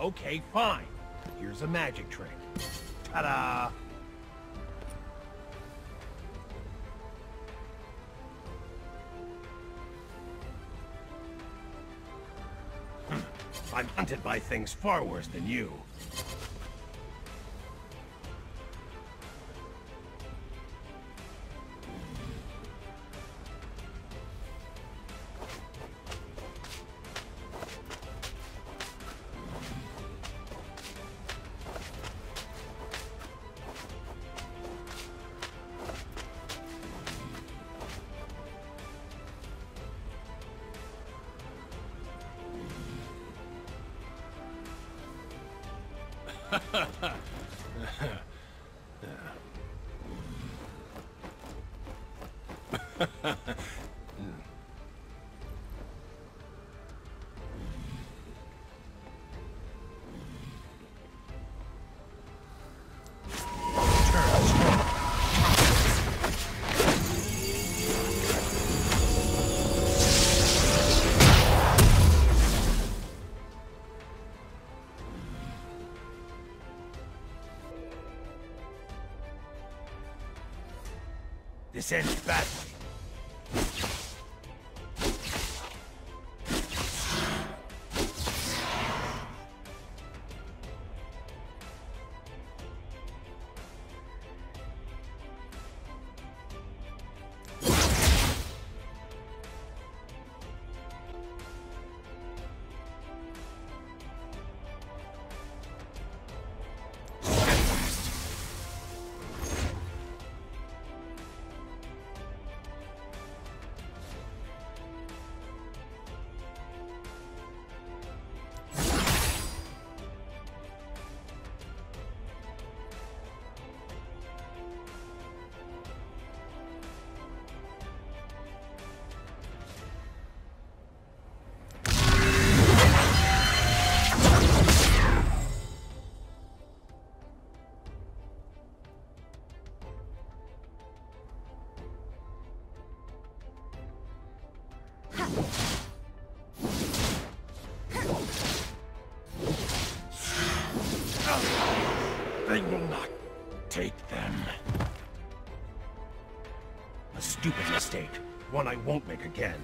Okay, fine. Here's a magic trick. Ta-da! Hmm. I'm hunted by things far worse than you. Ha ha ha. This ends badly. They will not take them. A stupid mistake. One I won't make again.